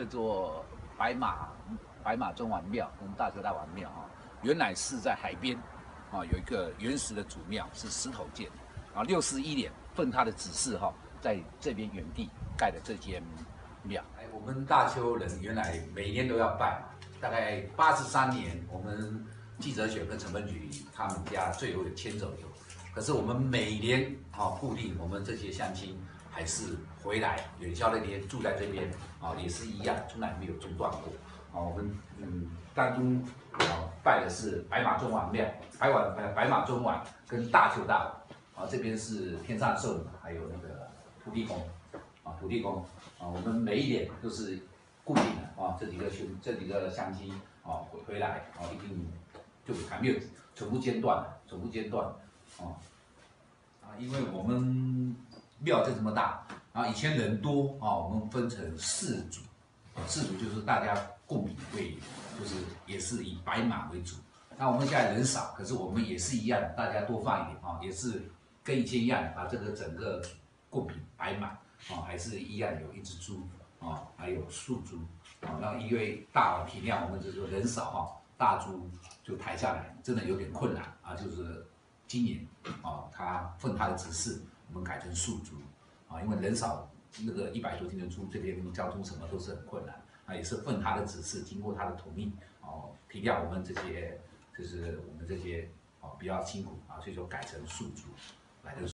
这座白马白马中王庙跟大车大王庙啊，原来是在海边啊，有一个原始的祖庙是石头建的，然后六十一年奉他的指示哈，在这边原地盖的这间庙。哎，我们大邱人原来每年都要拜，大概八十三年，我们记者选跟陈文举他们家最后有迁走，可是我们每年啊固定我们这些乡亲。还是回来远郊那边住在这边啊，也是一样，从来没有中断过啊。我们嗯，当中啊拜的是白马中王庙，白马白白马中王跟大丘大啊，这边是天上圣母，还有那个土地公啊，土地公啊，我们每一年都是固定的啊，这几个兄这几个乡亲啊回回来啊，一定就还没有从不间断的，从不间断啊啊，因为我们。庙就这么大，然后以前人多啊，我们分成四组，四组就是大家共比为，就是也是以白马为主。那我们现在人少，可是我们也是一样，大家多放一点啊，也是跟以前一样，把这个整个贡品摆满啊，还是一样有一只猪啊，还有素猪啊。那因为大体量，我们就说人少哈，大猪就抬下来，真的有点困难啊。就是今年啊，他奉他的指示。我们改成宿租啊，因为人少，那个一百多斤的猪，这边交通什么都是很困难啊，也是奉他的指示，经过他的同意哦，体谅我们这些，就是我们这些哦比较辛苦啊，所以说改成宿租来的。